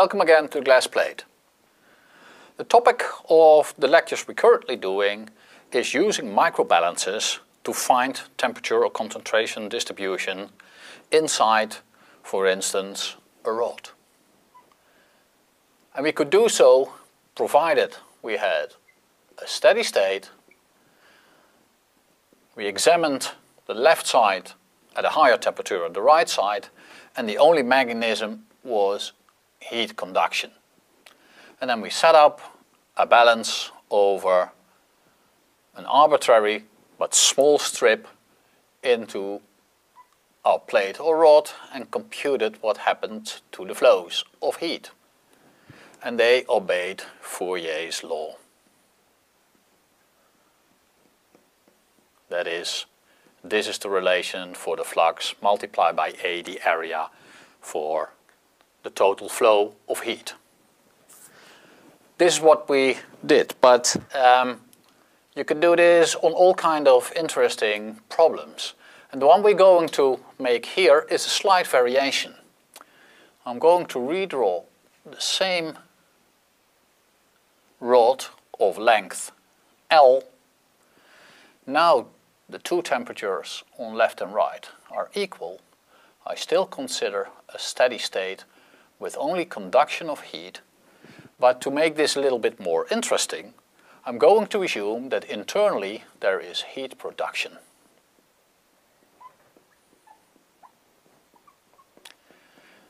Welcome again to Glass Plate. The topic of the lectures we're currently doing is using microbalances to find temperature or concentration distribution inside, for instance, a rod. And we could do so provided we had a steady state, we examined the left side at a higher temperature on the right side, and the only mechanism was heat conduction. And then we set up a balance over an arbitrary but small strip into our plate or rod and computed what happened to the flows of heat. And they obeyed Fourier's law. That is, this is the relation for the flux multiplied by A, the area for the total flow of heat. This is what we did, but um, you can do this on all kind of interesting problems. And the one we're going to make here is a slight variation. I'm going to redraw the same rod of length L. Now the two temperatures on left and right are equal. I still consider a steady state with only conduction of heat, but to make this a little bit more interesting, I'm going to assume that internally there is heat production.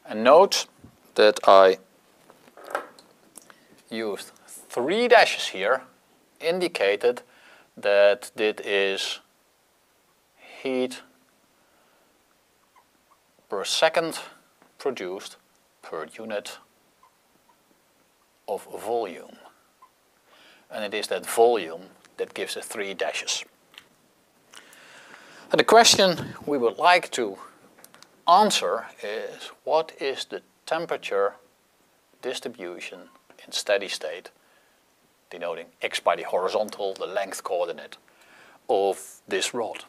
And note that I used three dashes here, indicated that it is heat per second produced per unit of volume. And it is that volume that gives the three dashes. And the question we would like to answer is what is the temperature distribution in steady state, denoting x by the horizontal, the length coordinate of this rod.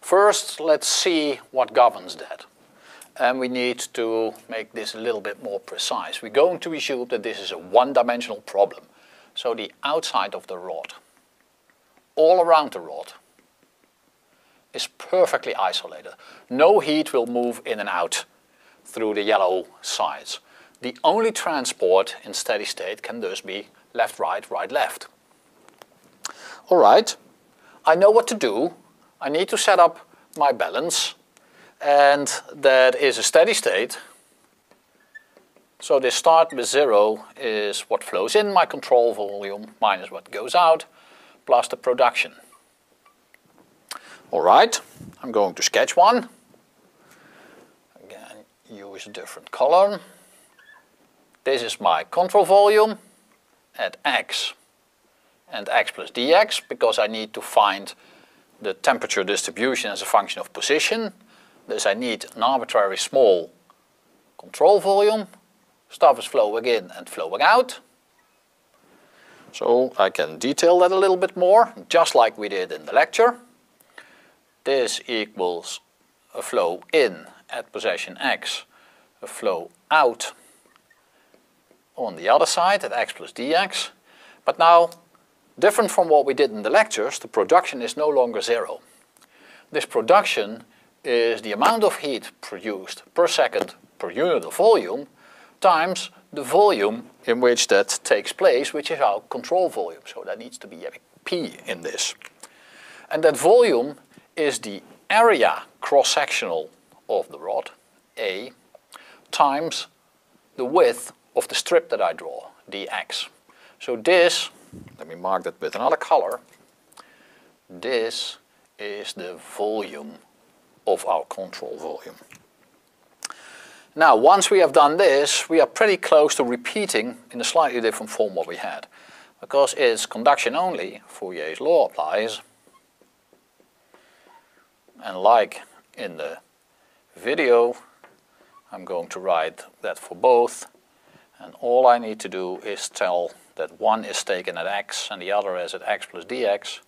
First, let's see what governs that and we need to make this a little bit more precise. We're going to assume that this is a one-dimensional problem. So the outside of the rod, all around the rod, is perfectly isolated. No heat will move in and out through the yellow sides. The only transport in steady state can thus be left, right, right, left. All right, I know what to do. I need to set up my balance and that is a steady state. So this start with zero is what flows in my control volume minus what goes out plus the production. All right, I'm going to sketch one. Again, use a different color. This is my control volume at x and x plus dx because I need to find the temperature distribution as a function of position. Thus I need an arbitrary small control volume. Stuff is flowing in and flowing out. So I can detail that a little bit more, just like we did in the lecture. This equals a flow in at position x, a flow out on the other side at x plus dx. But now, different from what we did in the lectures, the production is no longer zero. This production is the amount of heat produced per second per unit of volume times the volume in which that takes place, which is our control volume. So that needs to be a P in this. And that volume is the area cross-sectional of the rod, A, times the width of the strip that I draw, dx. So this, let me mark that with another color, this is the volume of our control volume. Now, once we have done this, we are pretty close to repeating in a slightly different form what we had. Because it's conduction only, Fourier's law applies. And like in the video, I'm going to write that for both. And all I need to do is tell that one is taken at x and the other is at x plus dx.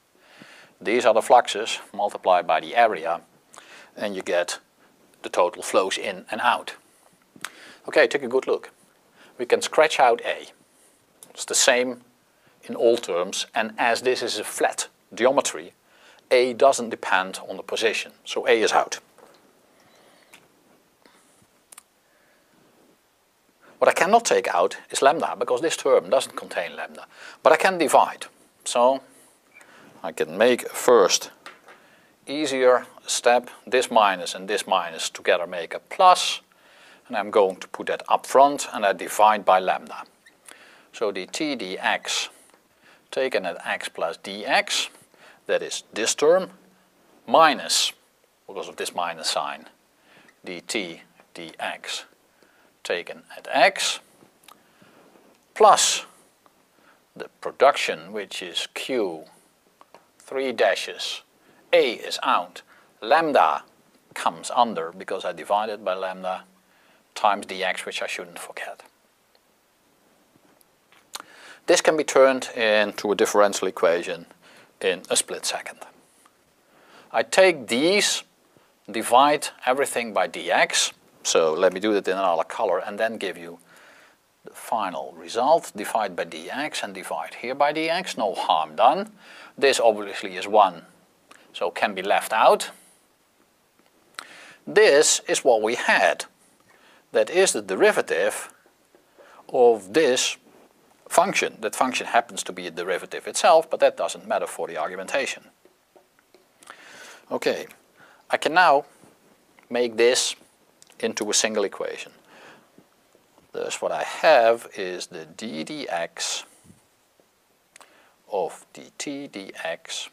These are the fluxes multiplied by the area and you get the total flows in and out. Okay, take a good look. We can scratch out A. It's the same in all terms, and as this is a flat geometry, A doesn't depend on the position, so A is out. What I cannot take out is lambda, because this term doesn't contain lambda. But I can divide. So I can make first easier step, this minus and this minus together make a plus, and I'm going to put that up front and I divide by lambda. So dt dx taken at x plus dx, that is this term, minus, because of this minus sign, dt dx taken at x plus the production which is q three dashes a is out lambda comes under because I divided by lambda times dx which I shouldn't forget. This can be turned into a differential equation in a split second. I take these, divide everything by dx so let me do that in another color and then give you the final result. Divide by dx and divide here by dx, no harm done. This obviously is 1, so can be left out. This is what we had. That is the derivative of this function. That function happens to be a derivative itself, but that doesn't matter for the argumentation. Okay, I can now make this into a single equation. Thus what I have is the d dx of dt dx.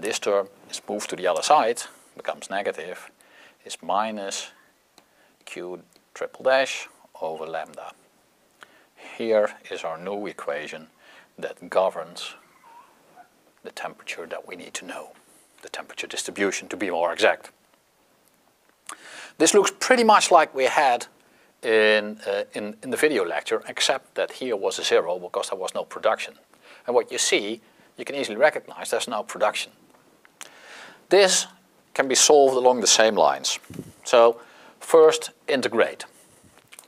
This term is moved to the other side, becomes negative, is minus q triple dash over lambda. Here is our new equation that governs the temperature that we need to know, the temperature distribution to be more exact. This looks pretty much like we had in, uh, in, in the video lecture, except that here was a zero because there was no production. And what you see, you can easily recognize there's no production. This can be solved along the same lines. So first integrate,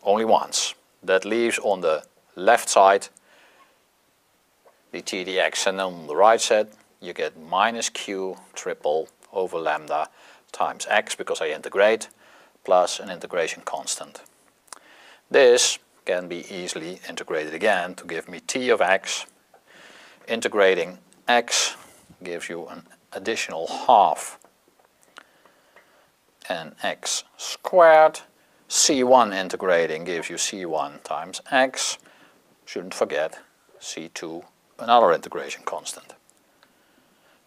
only once. That leaves on the left side the TDX and on the right side you get minus q triple over lambda times x because I integrate plus an integration constant. This can be easily integrated again to give me t of x. Integrating x gives you an additional half and x squared. c1 integrating gives you c1 times x. Shouldn't forget c2, another integration constant.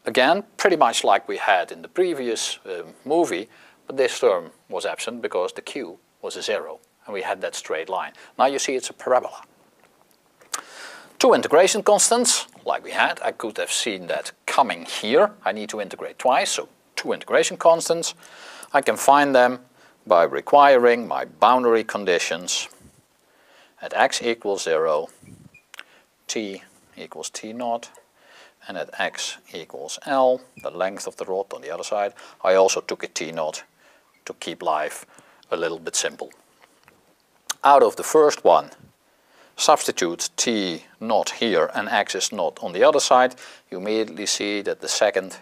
Again, pretty much like we had in the previous uh, movie, but this term was absent because the q was a zero and we had that straight line. Now you see it's a parabola. Two integration constants, like we had, I could have seen that coming here. I need to integrate twice, so two integration constants. I can find them by requiring my boundary conditions at x equals 0, t equals t naught, and at x equals L, the length of the rod on the other side. I also took a t naught to keep life a little bit simple. Out of the first one, substitute t not here and x is not on the other side, you immediately see that the second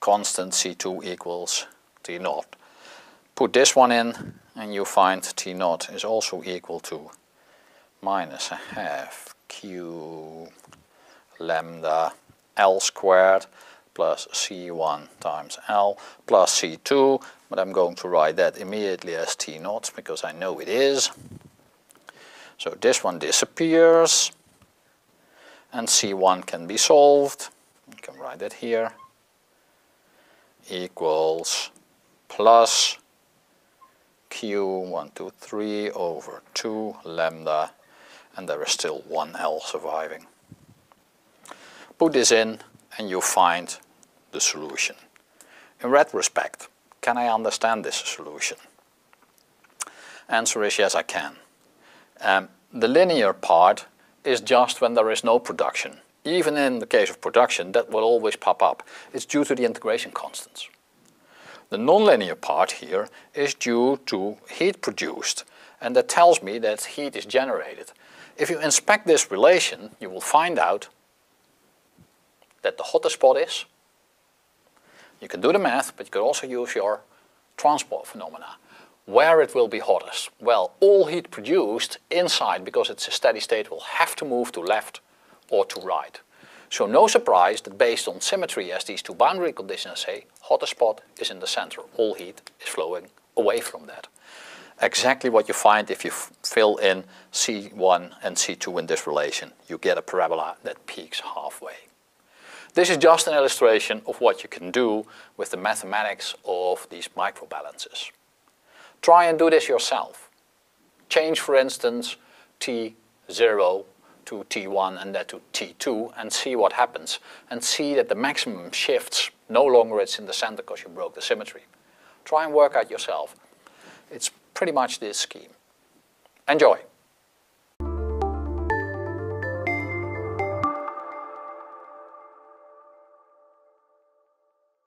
constant c2 equals t naught. Put this one in and you find t naught is also equal to minus a half q lambda L squared plus C1 times L plus C2, but I'm going to write that immediately as T naught because I know it is. So this one disappears and C1 can be solved. You can write it here equals plus q1, 2, 3 over 2 lambda and there is still one L surviving. Put this in and you find the solution. In retrospect, can I understand this solution? Answer is yes, I can. Um, the linear part is just when there is no production. Even in the case of production, that will always pop up. It's due to the integration constants. The nonlinear part here is due to heat produced and that tells me that heat is generated. If you inspect this relation you will find out that the hotter spot is. You can do the math but you can also use your transport phenomena. Where it will be hottest? Well, all heat produced inside, because it's a steady state, will have to move to left or to right. So no surprise that based on symmetry, as these two boundary conditions say, hottest spot is in the center. All heat is flowing away from that. Exactly what you find if you fill in C1 and C2 in this relation. You get a parabola that peaks halfway. This is just an illustration of what you can do with the mathematics of these microbalances. Try and do this yourself. Change, for instance, T0 to T1 and then to T2 and see what happens. And see that the maximum shifts. No longer it's in the center because you broke the symmetry. Try and work out yourself. It's pretty much this scheme. Enjoy!